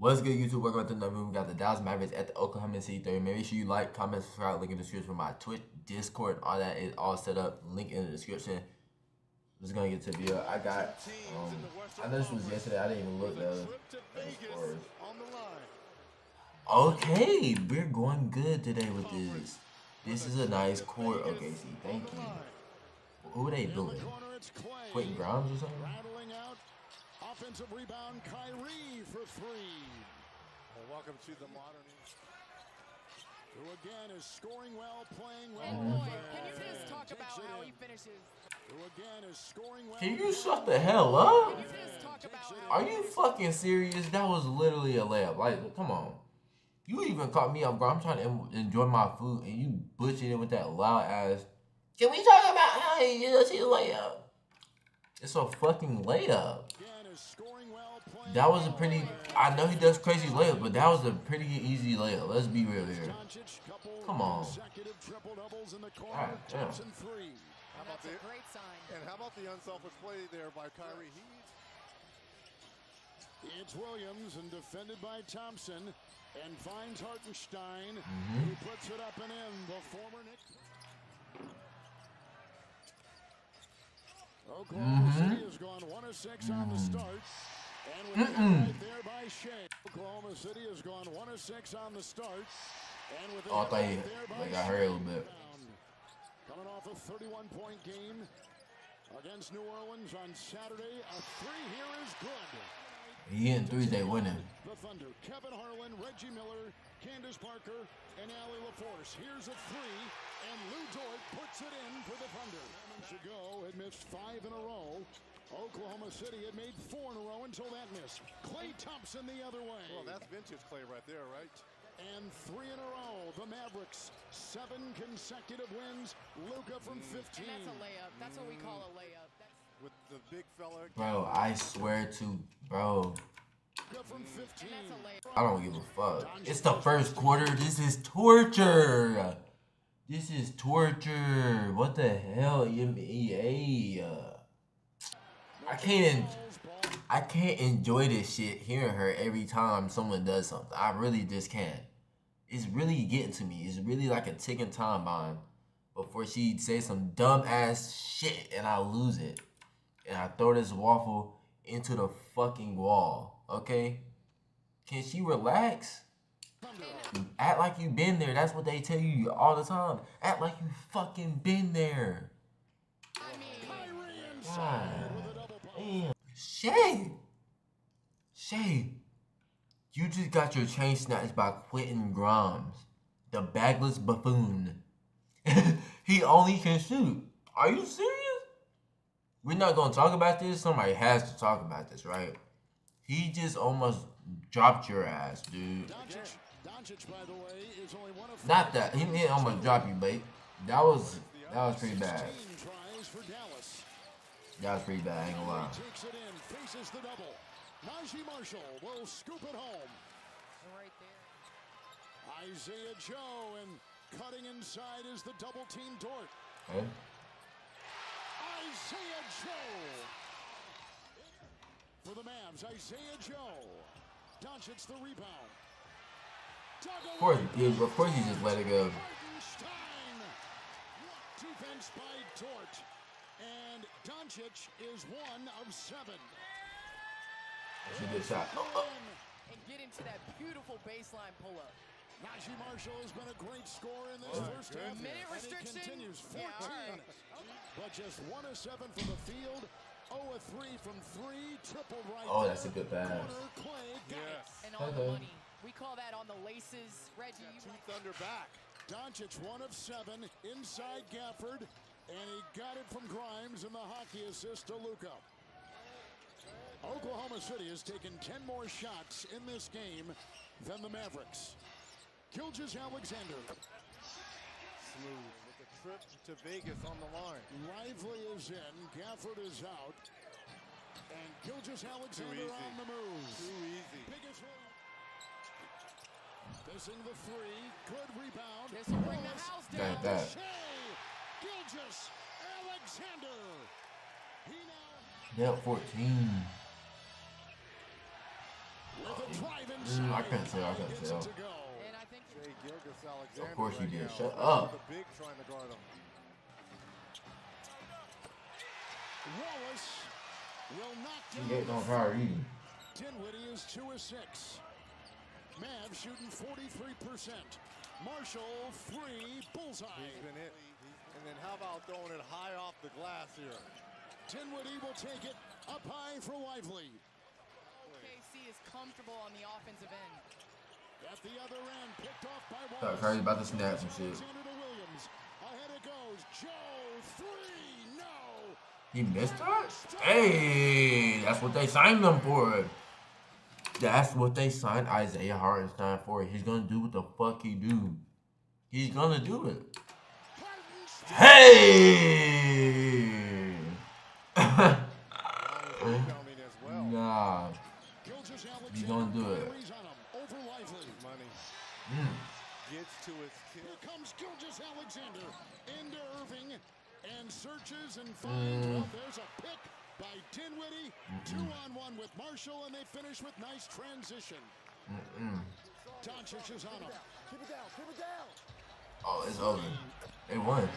What's good, YouTube? Welcome to another video. We got the Dallas Mavericks at the Oklahoma City Thunder. Make sure you like, comment, subscribe, link in the description for my Twitch, Discord, all that is all set up. Link in the description. Just gonna get to the video. I got, um, I know this was yesterday. I didn't even look at scores. Okay, we're going good today with this. This is a nice court, OKC. Thank you. Who are they doing? Quentin Grimes or something? Rattling out. Offensive rebound, Kyrie for three. Well, welcome to the modern. Who again is scoring well, playing well. And boy, can you just talk about how he finishes? Who again is scoring well. Can you shut the hell up? Can you just talk about Are you fucking serious? That was literally a layup. Like, come on. You even caught me off guard. I'm trying to enjoy my food, and you butchered it with that loud ass. Can we talk about how he just hit a layup? It's a fucking layup. Again is scoring well, playing That was a pretty. I know he does crazy layups, but that was a pretty easy layup. Let's be real here. Come on. Consecutive triple doubles in the corner. Damn. How about That's the great sign. and how about the unselfish play there by Kyrie? He It's Williams and defended by Thompson and finds Hartenstein Mm-hmm. who puts it up and in. The former Knick. Oklahoma Mm-hmm. City has gone one of six on the start. And with the right there by Shai. Oklahoma City has gone one of six on the start. And with Oh, I thought he- right there by like, I heard a little bit. Coming off a 31 point game against New Orleans on Saturday. A three here is good. He hitting threes, they winning. The Thunder, Kevin Harlan, Reggie Miller, Candace Parker, and Allie LaForce. Here's a three, and Lu Dort puts it in for the Thunder. Moments ago had missed five in a row. Oklahoma City had made four in a row until that miss. Klay Thompson the other way. well, that's vintage Klay right there, right? and three in a row. The Mavericks, seven consecutive wins. Luka from mm. 15. And that's a layup. That's what we call a mm. layup. That's, With the big fella. Bro, I swear to, bro, from 15. and that's a layup. I don't give a fuck. It's the first quarter. This is torture. This is torture. What the hell, EA? Uh, I can't. I can't enjoy this shit hearing her every time someone does something. I really just can't. It's really getting to me. It's really like a ticking time bomb before she says some dumb ass shit and I lose it. And I throw this waffle into the fucking wall. Okay? Can she relax? Act like you've been there. That's what they tell you all the time. Act like you fucking been there. Damn. Shai. Shai. You just got your chain snatched by Quentin Grimes, the bagless buffoon. he only can shoot. Are you serious? We're not gonna talk about this. Somebody has to talk about this, right? He just almost dropped your ass, dude. Doncic, Doncic, by the way, is only one of Not that he didn't almost drop you, but that was that was pretty bad. 16 tries for Dallas. That was pretty bad. I ain't gonna lie. Takes it in, faces the double. Naji Marshall will scoop it home. right there. Isaiah Joe and cutting inside is the double team Dort. Okay? Isaiah Joe. For the Mavs, Isaiah Joe. Doncic the rebound. Of course, yeah, of course, he just let it go. Defense by Dort. And Doncic is one of seven. That's a good shot. Oh, oh. And get into that beautiful baseline pull-up. Naji Marshall has been a great scorer in this oh, first half. Minute and he restriction? continues 14. Yeah, all right. But just one of seven from the field. 0 of 3 from three. Triple right Oh, that's a good pass. Corner, Klay got it. Yes. And on the uh-huh. money. We call that on the laces. Reggie, you Two Thunder back. Doncic, one of seven, inside Gafford, and he got it from Grimes and the hockey assist to Luka. Oklahoma City has taken 10 more shots in this game than the Mavericks. Gilgeous Alexander. Smooth. With a trip to Vegas on the line. Lively is in, Gafford is out, and Gilgeous Alexander on the move. Too easy. Biggest Missing the three, good rebound. This will bring the house down. Got that. Gilgeous Alexander. He now They 14. with a drive and Mm, I couldn't tell. I couldn't tell. And I think Shai Gilgeous Alexander Of course you did. Shut up. The big trying to guard him. Wallace will knock He down getting on the Kyrie. Dinwiddie is 2 of 6. Mavs shooting 43%. Marshall, 3, bullseye. He's been hit. And then how about throwing it high off the glass here? Dinwiddie will take it up high for Lively. OKC is comfortable on the offensive end. At the other end, picked off by Thought Wallace. Curry about to snap some shit. Alexander to Williams. Ahead it goes. Joe, 3, no. He missed that? Hey, that's what they signed him for. That's what they signed Isaiah Hartenstein for. He's gonna do what the fuck he do. He's gonna do it. Hey! Nah. Gilgeous He gonna do it. Carries on him. Over Lively. Money Mm. gets to his Here kid. comes Gilgeous Alexander into Irving and searches and finds. Mm. Well, there's a pick by Dinwiddie. Two on one with Marshall, and they finish with nice transition. Mm-mm. Doncic is on him. Oh, it's over. They won. I mean,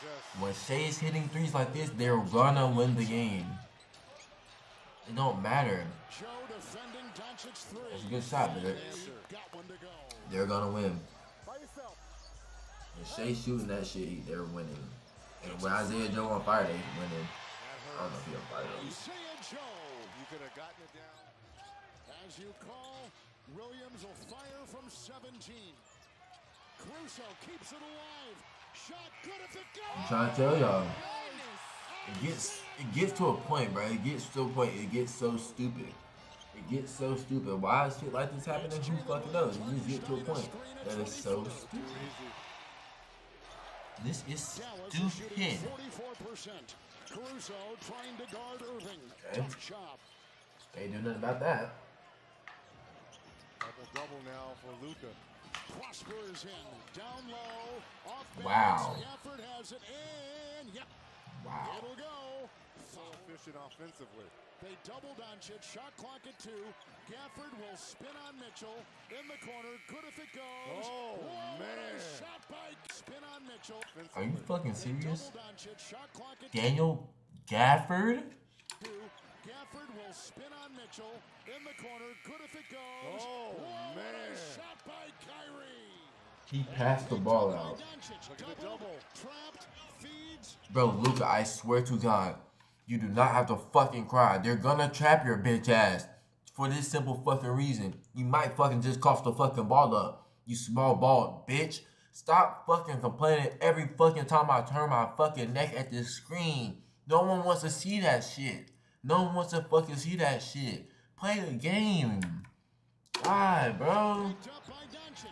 just When Shai's hitting threes like this, they're gonna win the game. It don't matter. Joe defending Doncic's three. It's a good shot, but it, Got one to go. they're gonna win. When Shai's shooting that shit, they're winning. And when Isaiah Joe on fire, they winning. I don't know if he though. Isaiah Joe. you could have gotten it down. As you call, Williams will fire from 17. Caruso keeps it alive. Shot good if it I'm trying to tell y'all. It gets it gets to a point, bro. It gets to a point. It gets so stupid. It gets so stupid. Why is shit like this happening? Who fucking knows? It just get to a point that is so stupid. This is Dallas is shooting stupid. 44%. Caruso trying to guard Irving. Okay. Tough shot. Ain't do nothing about that. Double double now for Luka. Prosper is in. Down low. Off. Wow. Gafford has it. And, yep, Wow. it'll go. So efficient offensively. They doubled on Chit. Shot clock at two. Gafford will spin on Mitchell. In the corner. Good if it goes. Oh, Whoa, what a man. Shot by spin on Mitchell. Are you fucking serious? Doubled. Shot clock at Daniel Gafford? Gafford will spin on Mitchell. In the corner. Good if it goes. Oh, Whoa, what a man. shot by Kyrie. He passed the ball out. Doncic. Look at the Doubled, double. Trapped. Feeds. Bro, Luka, I swear to God, you do not have to fucking cry. They're gonna trap your bitch ass. For this simple fucking reason. You might fucking just cough the fucking ball up. You small ball bitch. Stop fucking complaining every fucking time I turn my fucking neck at this screen. No one wants to see that shit. No one wants to fucking see that shit. Play the game. God, bro.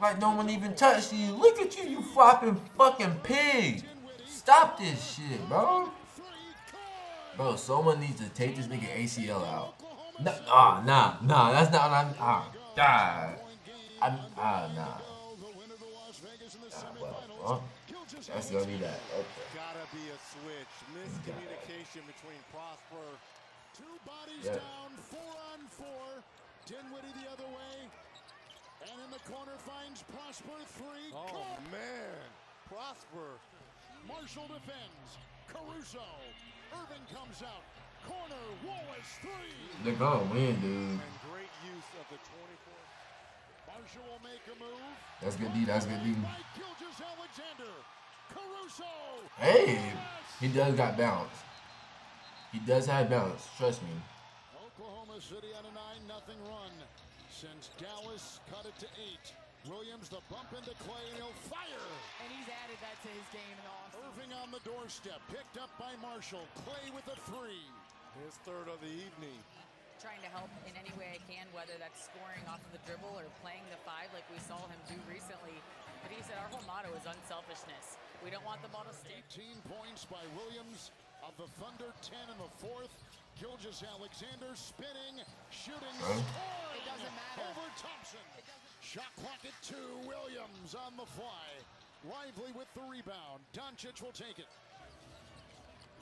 Like no one even touched you. Look at you, you flopping fucking pig. Stop this shit, bro. Three. Good. Bro, someone needs to take this nigga ACL out. Nah, ah, nah, nah, that's not. I'm, ah, God. I'm, ah, nah. The winner to Las Vegas in the Ah, well, well, that's gonna be that. Okay. Gotta be a switch. Miscommunication between Prosper. Two bodies Yeah. down, four on four. Dinwiddie the other way. And in the corner finds Prosper three. Oh Good. man, Prosper. Marshall defends. Caruso. Irving comes out. Corner. Wallace three. They're gonna win, dude. And great use of the 24. Marshall will make a move. That's good D. That's good D. By Alexander. Caruso. Hey, he does got bounce. He does have bounce. Trust me. Oklahoma City on a 9 nothing run. Since Dallas cut it to 8. Williams the bump into Klay and he'll fire. And he's added that to his game in Austin. Irving on the doorstep. Picked up by Marshall. Klay with a three. His third of the evening. trying to help in any way I can, whether that's scoring off of the dribble or playing the five like we saw him do recently. But he said our whole motto is unselfishness. We don't want the ball to stick. 18 points by Williams of the Thunder. 10 in the fourth. Gilgeous Alexander spinning, shooting, Huh? scoring. It doesn't matter. Over Thompson. Shot clock at two. Williams on the fly. Lively with the rebound. Doncic will take it.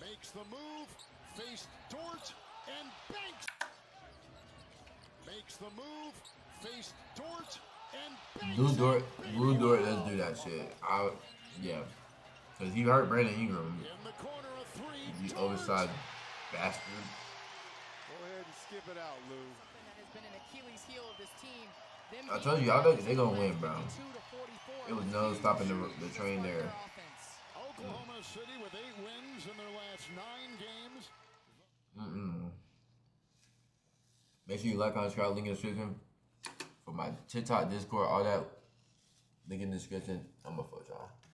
Makes the move. Faced Dort and banks. Makes the move. Face Dort. And Blue bangs Dort, it. Blue Dort doesn't do that shit. I, yeah, cause he hurt Brandon Ingram. In the corner of three. You oversized bastard. Go ahead and skip it out, Lu. Something that has been an Achilles heel of this team. I told you, being I think they gonna win, bro. 52 to 44 It was no stopping the the train there. Oklahoma City with eight wins in their last nine games. Mm-mm. Make sure you like, comment, subscribe, link in the description for my TikTok, Discord, all that. Link in the description. I'm a fuck.